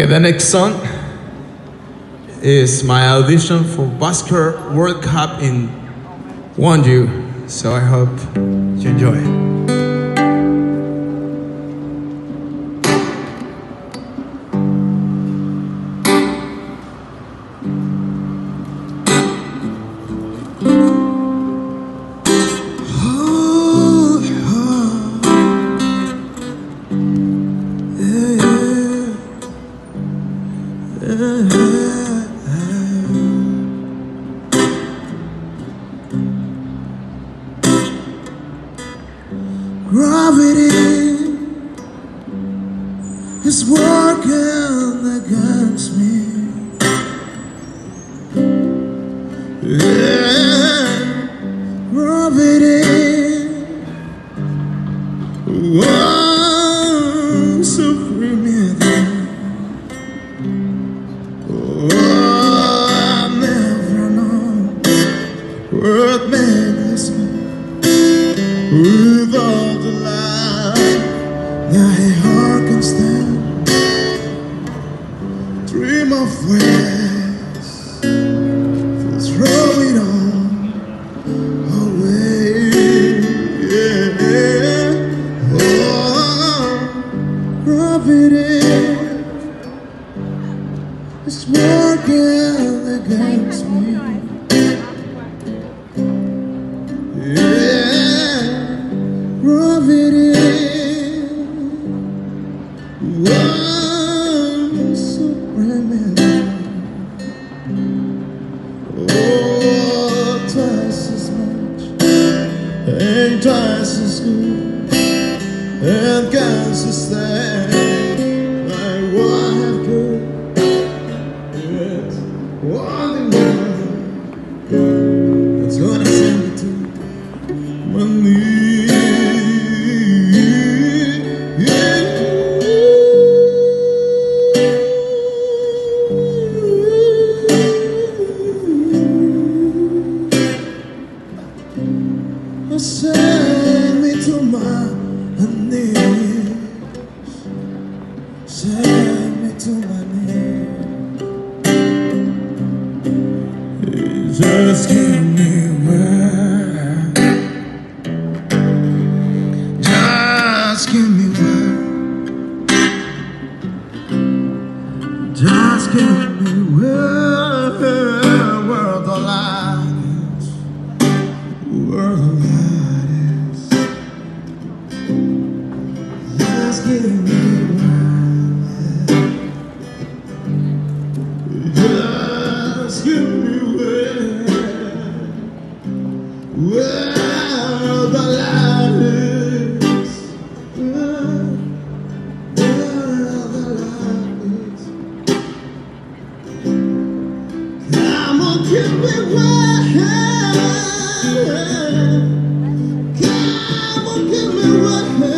Okay, the next song is my audition for Busker World Cup in Gwangju. So I hope you enjoy it. Gravity is working against me. Yeah, gravity. Wants thy heart can stand. Dream of ways to throw it all away. Yeah. Oh, gravity is working against me. Ain't twice as good, and the same. Like what have good, yes, one thing that's gonna send me to my knees. Just give me word. Just give me word. Just give me word. Word the light is. Word the light is. Just give me Where the light is. Where the light is. Come on, give me give me.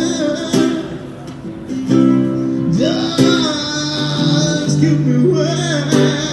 Just give me word.